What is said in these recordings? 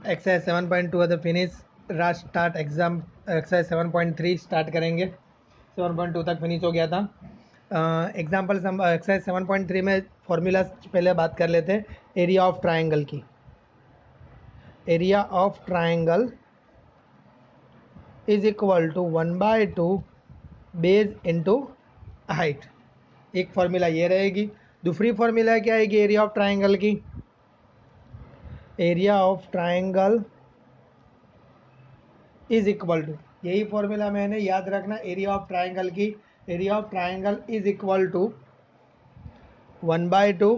Exercise seven point two finish राज start exam exercise seven point three start करेंगे। Seven point two तक finish हो गया था। Example exercise seven point three में formula पहले बात कर लेते हैं। एरिया ऑफ़ ट्राइंगल की। Area of triangle is equal to one by two base into height एक फॉर्मूला ये रहेगी। दूसरी फॉर्मूला क्या आएगी? एरिया ऑफ़ ट्राइंगल की। Area of triangle is equal to यही फॉर्मूला मैंने याद रखना एरिया ऑफ़ ट्राइंगल की area of triangle is equal to one by two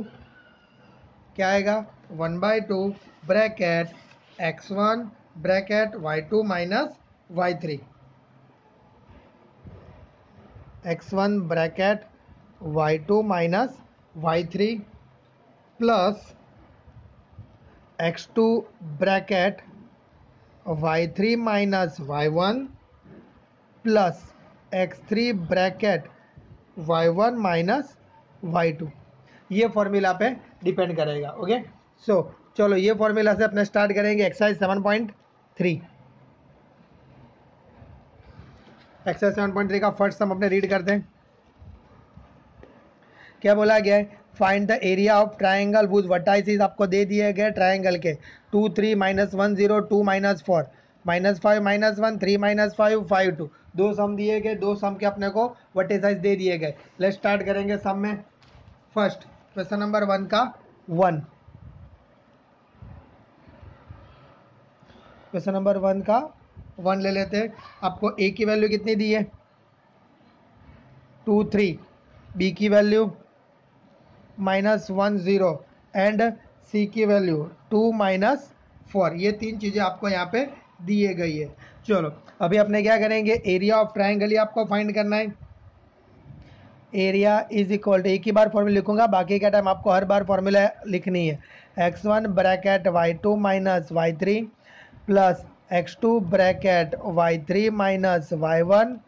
क्या आएगा? One by two bracket x one bracket y two minus y three x one bracket y two minus y three plus x two bracket y three minus y one plus x three bracket y one minus y two ये formula पे depend करेगा okay so so, चलो ये formula से अपने start करेंगे exercise seven point three exercise seven point three का first हम अपने रीड करते हैं। क्या बोला गया है? Find the area of triangle whose vertices आपको दे दिए गए ट्राइंगल के। Two three minus one zero two minus four minus five minus one three minus five five two दो सम दिए गए, दो सम के अपने को वर्टेसाइज दे दिए गए। लेट स्टार्ट करेंगे सम में। फ़र्स्ट क्वेश्चन नंबर वन का वन क्वेश्चन नंबर वन का वन ले लेते हैं। आपको ए की वैल्यू कितनी दी है? टू थ्री बी की value minus one zero and C की वैल्यू टू माइनस फोर ये तीन चीज़ें आपको यहाँ पे दिए गई है। चलो, अभी अपने क्या करेंगे? एरिया ऑफ़ ट्राइंगल ही आपको फाइंड करना है। एरिया इज़ इक्वल टू एक ही बार फॉर्मूला लिखूँगा, बाकी का टाइम आपको हर बार फॉर्मूला लिखनी है। X one bracket y two minus y three plus x two bracket y three minus y one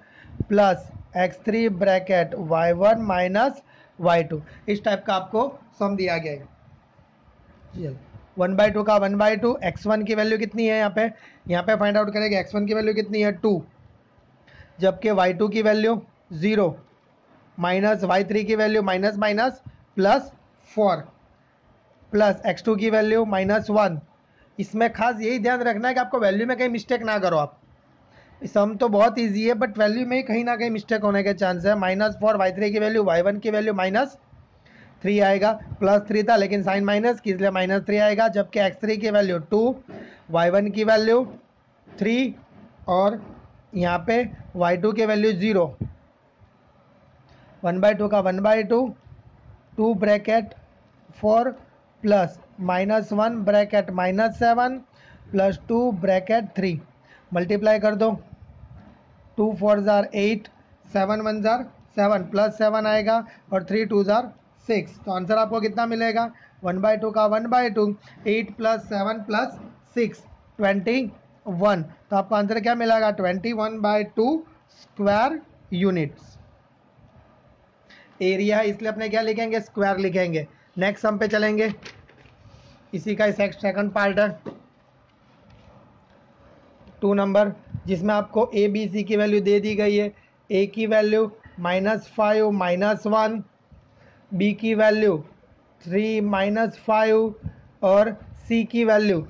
plus x three bracket y one minus y two इस type का आपको सम दिया गया है। वन बाई टू का one by two x one की value कितनी है यहाँ पे? यहाँ पे फाइंड आउट करेंगे एक्स वन की वैल्यू कितनी है? टू जबकि वाई टू की value zero minus y three की value minus minus plus four plus x two की वैल्यू माइनस वन इसमें खास यही ध्यान रखना है कि आपको वैल्यू में कहीं मिस्टेक ना करो आप। सम तो बहुत ईजी है बट वैल्यू में कहीं ना कहीं मिस्टेक होने के चांस है। माइनस फोर वाई थ्री की वैल्यू वाई वन की वैल्यू माइनस थ्री आएगा। प्लस थ्री था, लेकिन साइन माइनस की इसलिए माइनस थ्री आएगा, जबकि एक्स थ्री की वैल्यू टू वाई वन की वैल्यू थ्री और यहाँ पे वाई टू की value zero one by two का one by two two bracket four plus minus one bracket minus seven plus two bracket three multiply कर दो। Two four ज़ार eight seven one ज़ार seven plus seven आएगा और three to tsar six तो answer आपको कितना मिलेगा? One by two का one by two eight plus seven plus six twenty one तो आपको आंसर क्या मिलेगा? Twenty one by two square units area है, इसलिए अपने क्या लिखेंगे? स्क्वायर लिखेंगे। नेक्स्ट हम पे चलेंगे। इसी का सेकंड पार्ट है टू नंबर जिसमें आपको ए बी सी की वैल्यू दे दी गई है। ए की value minus five minus one B की वैल्यू थ्री माइनस फाइव और सी की वैल्यू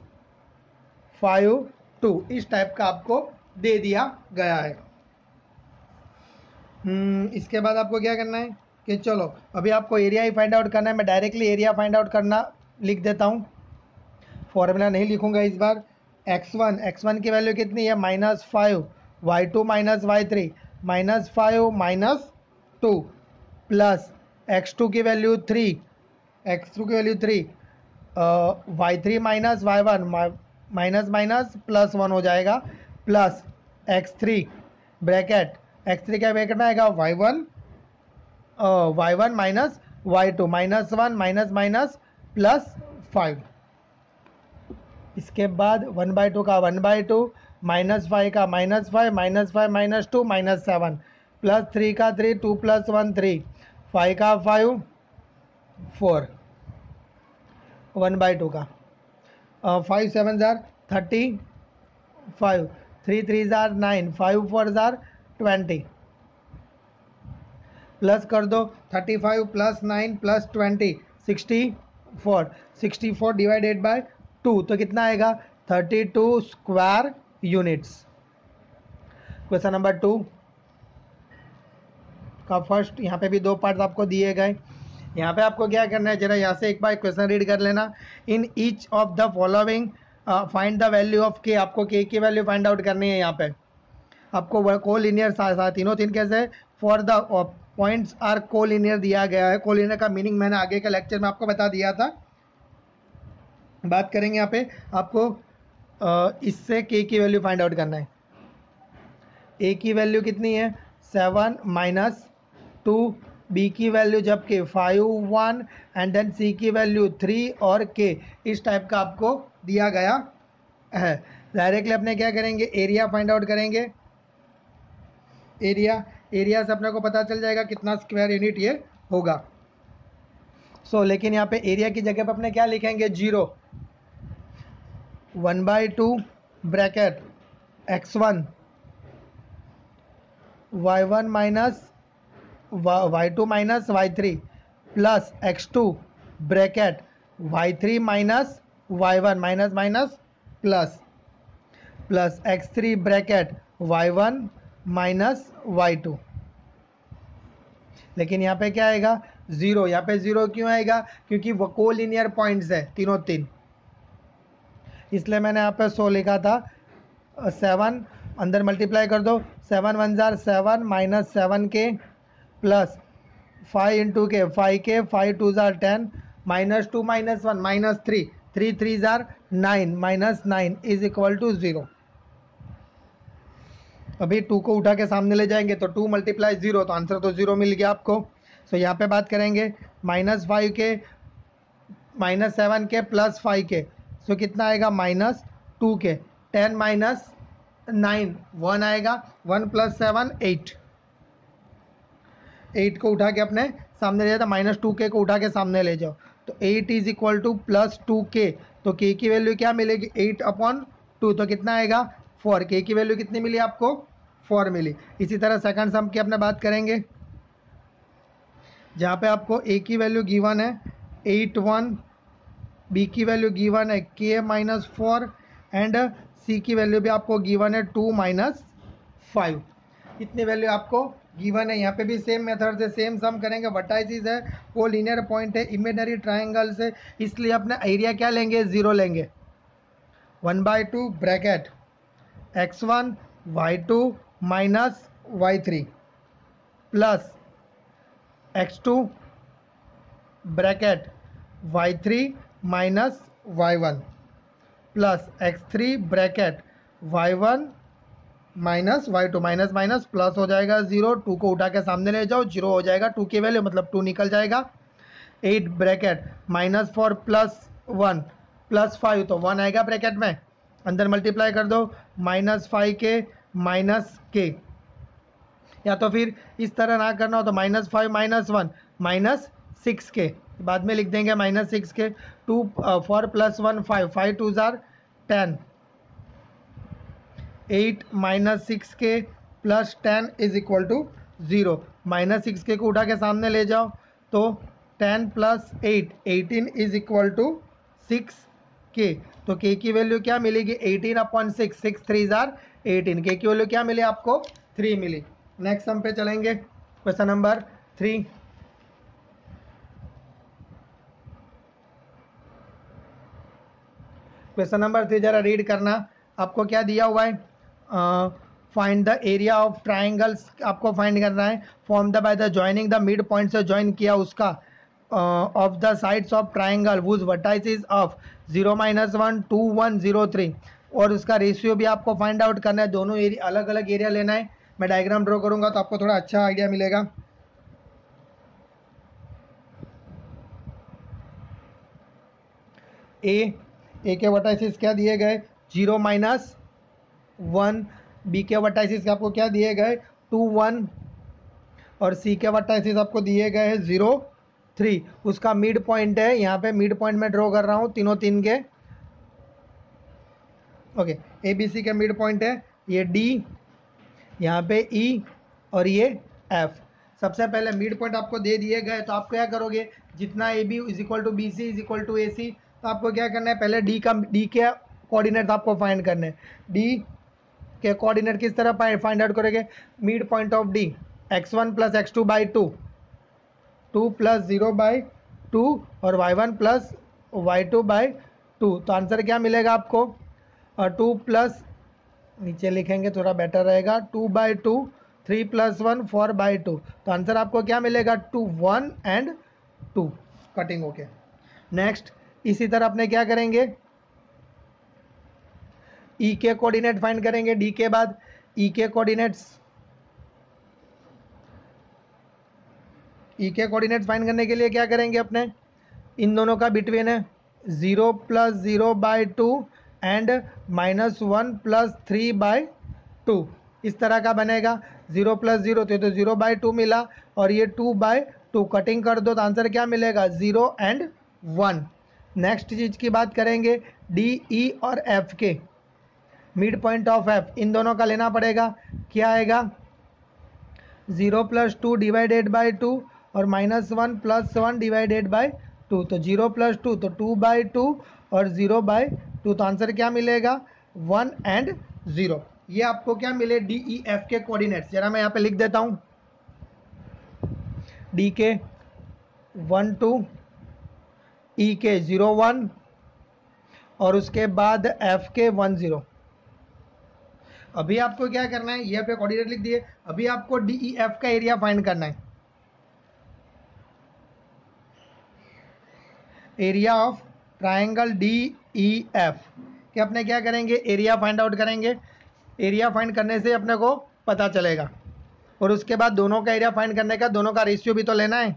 फाइव टू इस टाइप का आपको दे दिया गया है। हम्म, इसके बाद आपको क्या करना है कि चलो अभी आपको एरिया ही फाइंड आउट करना है। मैं डायरेक्टली एरिया फाइंड आउट करना लिख देता हूँ। फॉर्मूला नहीं लिखूँगा इस बार। एक्स वन एक्स वन की वैल्यू कितनी है? Minus five y two minus y three minus five minus two plus x two की वैल्यू थ्री एक्स टू की value three y three minus y one minus minus plus one हो जाएगा plus x three bracket x three क्या bracket में आएगा? Y one y one minus y two minus one minus minus plus five इसके बाद one by two का one by two, minus five का minus five minus five, minus two, minus seven, plus three का three, two plus one, three, five का five, four, one by two का। Five seven ज़ार thirty, five, three three ज़ार nine, five four ज़ार twenty. Plus कर दो thirty five plus nine plus twenty, sixty four sixty four divided by two तो कितना आएगा? Thirty two square units. Question number two. का first, यहाँ पे भी दो पार्ट आपको दिए गए। यहाँ पे आपको क्या करना है, जरा यहाँ से एक बार क्वेश्चन रीड कर लेना। In each of the following find the value of k, आपको के की वैल्यू फाइंड आउट करनी है यहाँ पे। आपको को लीनियर तीनों तीन कैसे फॉर द पॉइंट्स आर को दिया गया है। को का मीनिंग मैंने आगे के लेक्चर में आपको बता दिया था। बात करेंगे यहाँ पे आपको इससे के की वैल्यू फाइंड आउट करना है। ए की वैल्यू कितनी है? सेवन माइनस टू बी की वैल्यू जबकि five one and then C की वैल्यू थ्री और के इस टाइप का आपको दिया गया है। डायरेक्टली अपने क्या करेंगे? एरिया फाइंड आउट करेंगे। एरिया एरिया से अपने को पता चल जाएगा कितना स्क्वायर यूनिट ये होगा। सो so, लेकिन यहाँ पे एरिया की जगह पर अपने क्या लिखेंगे? Zero one by two bracket, x one. Y one minus y two minus, y three. Plus x two bracket, y three minus, y one minus minus, plus. Plus x three bracket, y one minus, y two. लेकिन यहाँ पे क्या आएगा? Zero. यहाँ पे zero क्यों आएगा? क्योंकि वो को लीनियर पॉइंट्स है, तीनों तीन। इसलिए मैंने यहाँ पे सो लिखा था। सेवन अंदर मल्टीप्लाई कर दो। Seven one tsar seven minus seven k plus five into k five k five two tsar ten minus two minus one minus three three three tsar nine minus nine is equal to zero अभी two को उठा के सामने ले जाएँगे तो two multiply zero तो answer तो ज़ीरो मिल गया आपको। सो यहाँ पे बात करेंगे। Minus five k minus seven k plus five k so so, कितना आएगा? Minus two k ten minus nine one आएगा. One plus seven eight eight को उठा के अपने सामने ले जाता माइनस टू के को उठा के सामने ले जाओ। तो eight is equal to plus two k तो के की वैल्यू क्या मिलेगी? एट अपॉन टू तो कितना आएगा? फोर के की वैल्यू कितनी मिली आपको? फोर मिली। इसी तरह सेकंड सम की अपने बात करेंगे। जहाँ पे आपको ए की वैल्यू गिवन है एट वन बी की वैल्यू गिवन है k minus four and C की वैल्यू भी आपको गिवन है टू माइनस फाइव इतनी वैल्यू आपको गिवन है? यहाँ पे भी सेम मेथड से सेम सम करेंगे. वर्टाइसिस है, वो लीनियर पॉइंट है इमेजनरी ट्राइंगल से इसलिए अपना एरिया क्या लेंगे? ज़ीरो लेंगे. One by two bracket x one y two minus y three plus x two bracket y three minus y one plus x three bracket y one minus y two minus minus plus हो जाएगा zero two को उठा के सामने ले जाओ zero हो जाएगा टू की वैल्यू मतलब टू निकल जाएगा। Eight bracket minus four plus one plus five तो वन आएगा ब्रैकेट में। अंदर मल्टीप्लाई कर दो माइनस फाइव के माइनस के या तो फिर इस तरह ना करना हो तो minus five minus one minus six k बाद में लिख देंगे minus six k two four plus one five five two tsar ten eight minus six k plus ten is equal to zero minus six k को उठा के सामने ले जाओ तो ten plus eight eighteen is equal to six k. तो k की value क्या मिलेगी? Eighteen upon six six three ज़ार एटीन के की वैल्यू क्या मिली आपको? थ्री मिली. नेक्स्ट सम पे चलेंगे. Question number three question number three जरा रीड करना। आपको क्या दिया हुआ है? Find the area of triangles आपको फाइंड करना है। Form the by the joining the mid point से ज्वाइन किया उसका। Of the sides of triangle whose vertices of zero minus one two one zero three और उसका रेशियो भी आपको फाइंड आउट करना है। दोनों एरिया अलग अलग एरिया लेना है। मैं डायग्राम ड्रॉ करूँगा तो आपको थोड़ा अच्छा आइडिया मिलेगा। ए ए के वर्टाइसिस क्या दिए गए? ज़ीरो माइनस वन बी के वर्टाइसिस आपको क्या दिए गए? टू वन और सी के वर्टाइसिस आपको दिए गए हैं ज़ीरो थ्री उसका मिड पॉइंट है, यहाँ पे मिड पॉइंट में ड्रॉ कर रहा हूँ, तीनों तीन के. ओके ए बी सी का मिड पॉइंट है, ये डी यहाँ पे ई e और ये एफ़ सबसे पहले मिड पॉइंट आपको दे दिए गए तो आप क्या करोगे? जितना A B is equal to B C is equal to A C तो आपको क्या करना है? पहले डी का डी के कोऑर्डिनेट आपको फाइंड करने हैं। डी के कोऑर्डिनेट किस तरह फाइंड आउट करोगे? Mid point of D x one plus x two by two two plus zero by two और y one plus y two by two तो आंसर क्या मिलेगा आपको? टू प्लस नीचे लिखेंगे, थोड़ा बेटर रहेगा। Two by two three plus one four by two तो आंसर आपको क्या मिलेगा? Two one and two cutting okay next इसी तरह अपने क्या करेंगे? ई के कोऑर्डिनेट फाइंड करेंगे डी के बाद ई के कोऑर्डिनेट्स ई के कोऑर्डिनेट्स फाइंड करने के लिए क्या करेंगे अपने? इन दोनों का बिटवीन है zero plus zero by two and minus one plus three by two इस तरह का बनेगा ज़ीरो प्लस ज़ीरो तो ज़ीरो बाय टू मिला, और ये टू बाय टू कटिंग कर दो तो आंसर क्या मिलेगा? ज़ीरो एंड वन नेक्स्ट चीज़ की बात करेंगे डी ई e और एफ़ के। मिड पॉइंट ऑफ़ एफ़ इन दोनों का लेना पड़ेगा। क्या आएगा? Zero plus two divided by two और minus one plus one divided by two तो ज़ीरो प्लस टू तो टू बाई टू और ज़ीरो बाई टू तो आंसर क्या मिलेगा? वन एंड ज़ीरो ये आपको क्या मिले? डी ई एफ़ के कोऑर्डिनेट्स जरा मैं यहाँ पे लिख देता हूँ। डी के वन टू ई के ज़ीरो वन और उसके बाद एफ़ के वन ज़ीरो अभी आपको क्या करना है? ये पे कोऑर्डिनेट लिख दिए। अभी आपको डी ई एफ़ का एरिया फाइंड करना है। Area of triangle D E F कि अपने क्या करेंगे? एरिया फाइंड आउट करेंगे। एरिया फाइंड करने से अपने को पता चलेगा। और उसके बाद दोनों का एरिया फाइंड करने का, दोनों का रेशियो भी तो लेना है।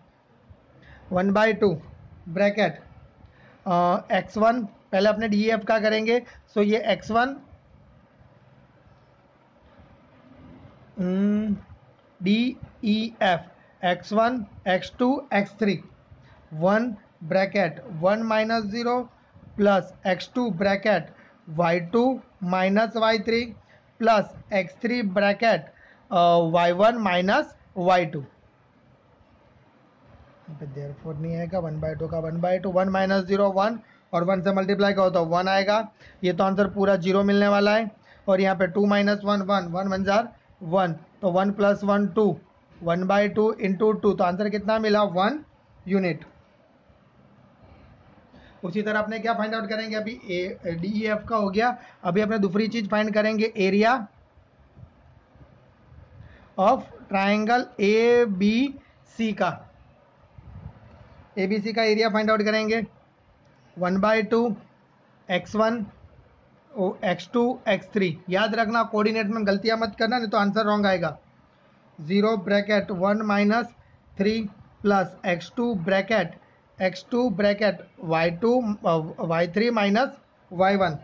One by two bracket x one पहले अपने डी एफ़ का करेंगे। सो ये x one D E F x one x two x three one bracket one minus zero plus x two bracket y two minus y three plus x three bracket y one minus y two therefore नहीं आएगा one by two का one by two one minus zero one और one से multiply करो तो one आएगा। ये तो आंसर पूरा ज़ीरो मिलने वाला है। और यहाँ पे two minus one one one one jar one तो one plus one two one by two into two तो आंसर कितना मिला? वन यूनिट उसी तरह अपने क्या फाइंड आउट करेंगे? अभी ए डी ई एफ़ का हो गया। अभी अपने दूसरी चीज़ फाइंड करेंगे area of triangle A B C का। ए बी सी का एरिया फाइंड आउट करेंगे. One by two x one x two x three याद रखना कोऑर्डिनेट में गलतियाँ मत करना, नहीं तो आंसर रॉन्ग आएगा. Zero bracket one minus three plus x two bracket x two bracket y two y three minus y one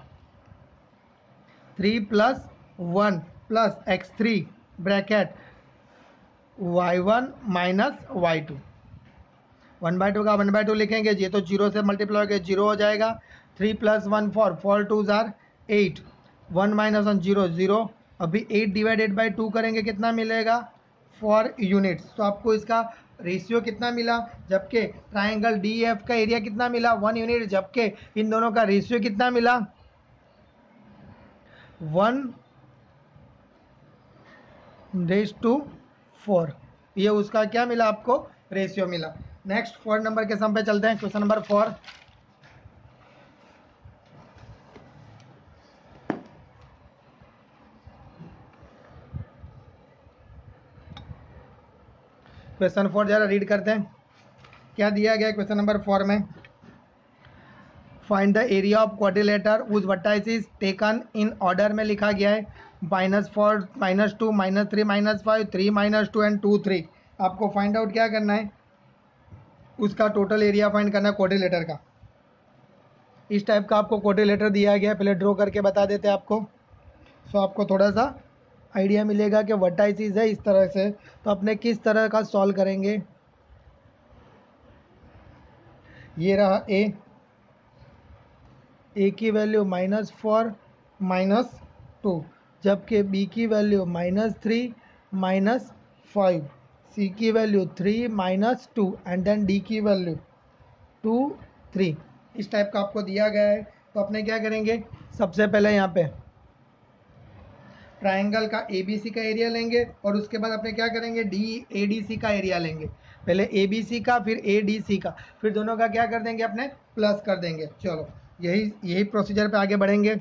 three plus one plus x three bracket y one minus y two one by two का one by two लिखेंगे, ये तो zero से multiply होकर zero हो जाएगा। Three plus one four four two ज़ार eight one minus one zero zero अभी eight divided by two करेंगे, कितना मिलेगा? फोर यूनिट्स तो आपको इसका रेशियो कितना मिला? जबकि ट्राइंगल डी एफ़ का एरिया कितना मिला? वन यूनिट जबकि इन दोनों का रेशियो कितना मिला? वन रेस टू फोर ये उसका क्या मिला? आपको रेशियो मिला। नेक्स्ट फोर नंबर के सम पे चलते हैं question number four question four जरा रीड करते हैं। क्या दिया गया क्वेश्चन नंबर फोर में? Find the area of quadrilateral whose vertices taken in order में लिखा गया है। Minus four minus two minus three minus five three minus two and two three आपको फाइंड आउट क्या करना है? उसका टोटल एरिया फाइंड करना है क्वाड्रिलेटर का। इस टाइप का आपको क्वाड्रिलेटर दिया गया पहले ड्रॉ करके बता देते हैं आपको। सो आपको थोड़ा सा आइडिया मिलेगा कि वर्टाइसिस है इस तरह से। तो अपने किस तरह का सॉल्व करेंगे? ये रहा ए ए की value minus four minus two जबकि बी की value minus three minus five C की value three minus two and then D की वैल्यू टू थ्री इस टाइप का आपको दिया गया है। तो अपने क्या करेंगे? सबसे पहले यहाँ पे ट्राइंगल का ए बी सी का एरिया लेंगे और उसके बाद अपने क्या करेंगे? डी ए डी सी का एरिया लेंगे। पहले ए बी सी का, फिर ए डी सी का। फिर दोनों का क्या कर देंगे अपने? प्लस कर देंगे। चलो, यही यही प्रोसीजर पे आगे बढ़ेंगे।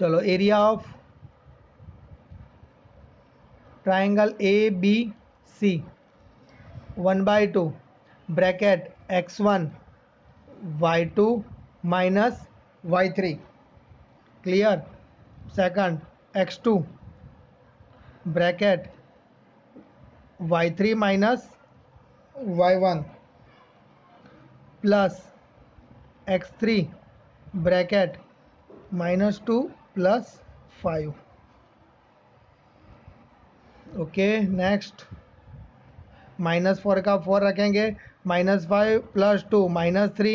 चलो area of triangle A, B, C. One by two. Bracket x one, y two minus y three. Clear? Second, x two. Bracket y three minus y one. Plus x three. Bracket minus two plus five. Okay next minus four का four रखेंगे. Minus five plus two minus three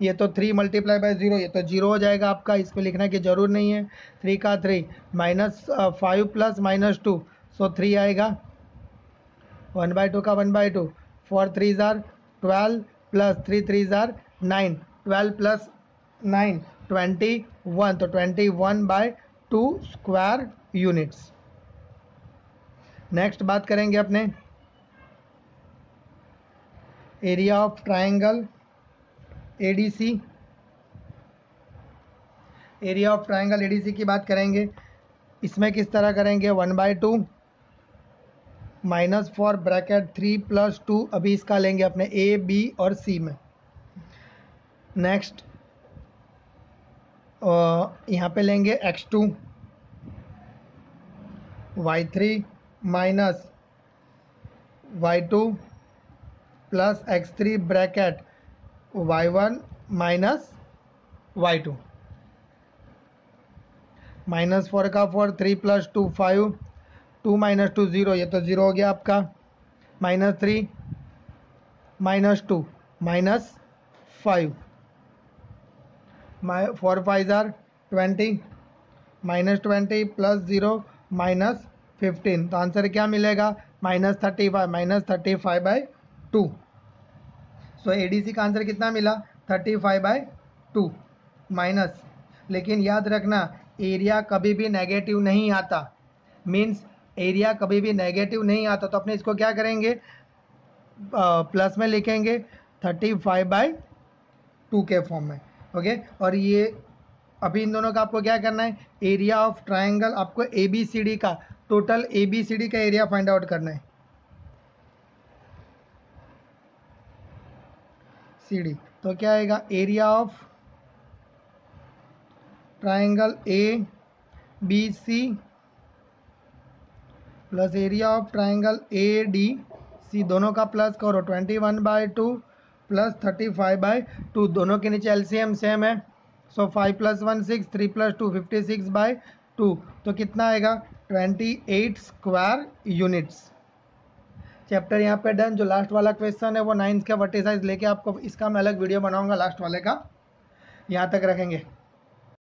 ये तो three multiply by zero ये तो zero हो जाएगा आपका. इस पर लिखने की ज़रूर नहीं है. थ्री का three minus five plus minus two so three आएगा. वन बाई टू का one by two four three tsar twelve plus three three tsar nine twelve plus nine twenty one तो twenty one by two square units next बात करेंगे अपने। Area of triangle ADC area of triangle ADC की बात करेंगे। इसमें किस तरह करेंगे? One by two minus four bracket three plus two अभी इसका लेंगे अपने ए बी और सी में। नेक्स्ट यहाँ पे लेंगे x two y three minus y two plus x three bracket y one minus y two minus four का four three plus two five two minus two zero ये तो ज़ीरो हो गया आपका. Minus three minus two minus five four five ज़ार twenty minus twenty plus zero minus fifteen तो answer क्या मिलेगा? Minus thirty five minus thirty five by two so A D C का answer कितना मिला? Thirty five by two minus लेकिन याद रखना area कभी भी नेगेटिव नहीं आता. मीन्स एरिया कभी भी नेगेटिव नहीं आता तो अपने इसको क्या करेंगे? प्लस में लिखेंगे थर्टी फाइव बाई टू के फॉर्म में. ओके और ये, अभी इन दोनों का आपको क्या करना है? एरिया ऑफ़ ट्राइंगल आपको ए बी सी डी का total A B C D का एरिया फाइंड आउट करना है। सी डी तो क्या आएगा? Area of triangle A B C plus area of triangle A D C दोनों का प्लस करो। Twenty one by two plus thirty five by two दोनों के नीचे एलसीएम सेम है। So five plus one six three plus two fifty six by two तो कितना आएगा? Twenty eight square units. Chapter यहाँ पे डन जो लास्ट वाला क्वेश्चन है, वो नाइन्थ का वर्टिसाइज लेके आपको इसका मैं अलग वीडियो बनाऊँगा लास्ट वाले का। यहाँ तक रखेंगे।